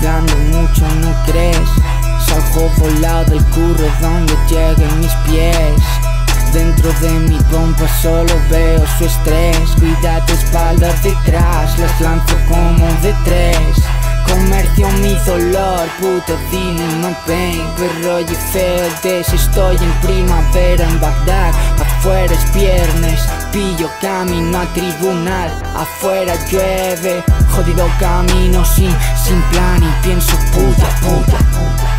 mucho, ¿no crees? Salgo volado del curro donde lleguen mis pies. Dentro de mi pompa solo veo su estrés. Cuídate espaldas detrás, las lanzo como de tres. Comercio mi dolor, puto my pain Perro y feo estoy en primavera en Bagdad. Afuera es viernes, camino a tribunal Afuera llueve, jodido camino sin, sin plan Y pienso puta, puta, puta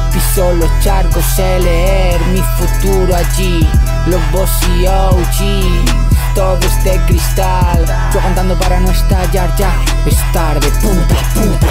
Piso los charcos, sé leer mi futuro allí. Los boss y OG todo es de cristal. Yo cantando para no estallar ya Es tarde, puta, puta,